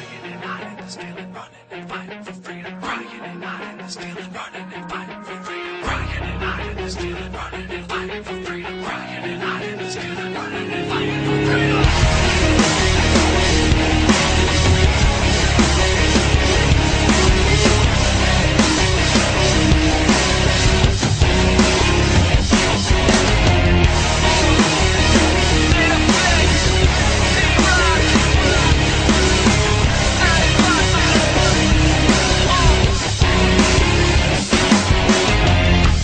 Crying and hiding and stealing, running and fighting for freedom. Crying and hiding and stealing, running and fighting for freedom. Crying and hiding and stealing, running and fighting for freedom. Crying and hiding and stealing, running and fighting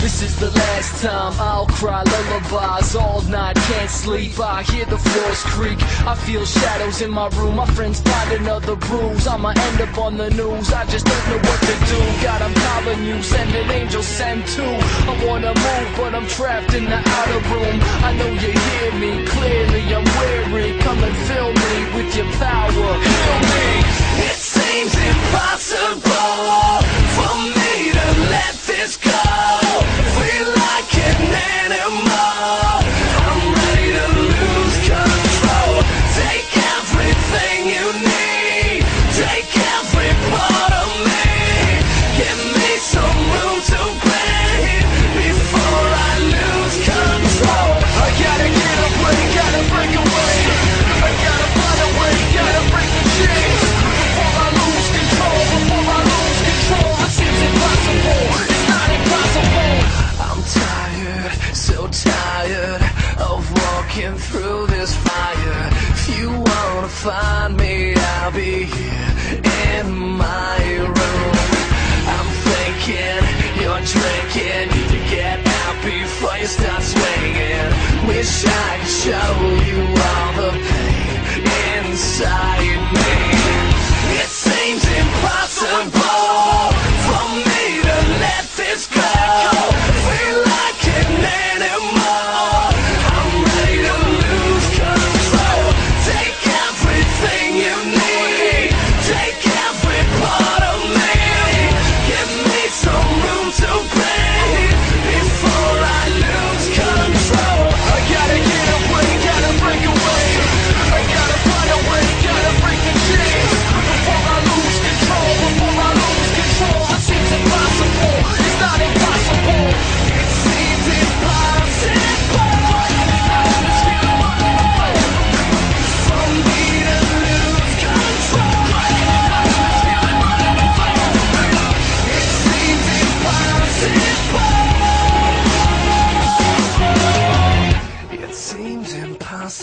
This is the last time I'll cry lullabies all night, can't sleep. I hear the floors creak. I feel shadows in my room. My friends find another bruise. I'ma end up on the news. I just don't know what to do. God, I'm calling you. Send an angel, send two. I wanna move, but I'm trapped in the outer room. I know you hear me clearly. I'm weary. Come and fill me with your power. Fill me. It tired of walking through this fire. If you wanna find me, I'll be here in my room. I'm thinking you're drinking.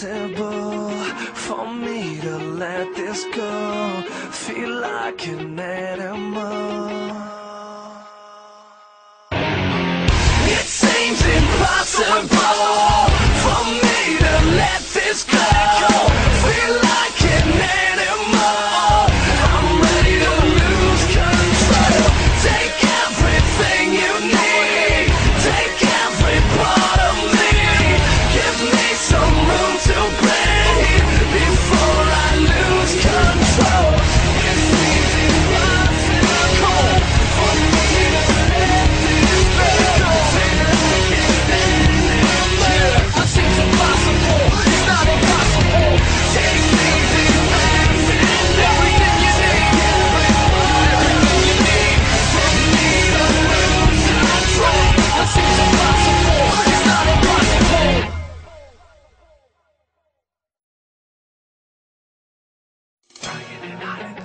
Impossible for me to let this go. Feel like an animal. It seems impossible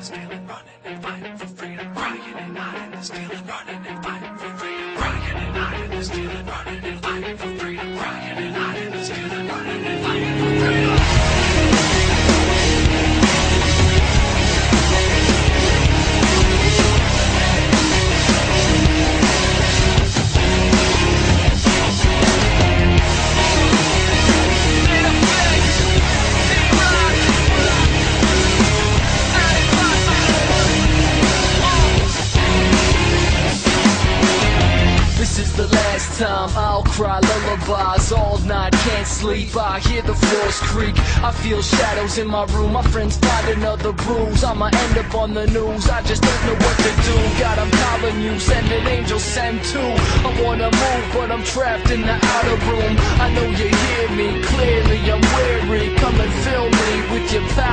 stealing, running and fighting for freedom. Crying and hiding and stealing, running and fighting for freedom. Crying and hiding and stealing, running and fighting for freedom. Time I'll cry lullabies all night, can't sleep. I hear the floors creak. I feel shadows in my room. My friends find another bruise. I'ma end up on the news. I just don't know what to do. God, I'm calling you. Send an angel, send two. I wanna move, but I'm trapped in the outer room. I know you hear me clearly. I'm weary. Come and fill me with your power.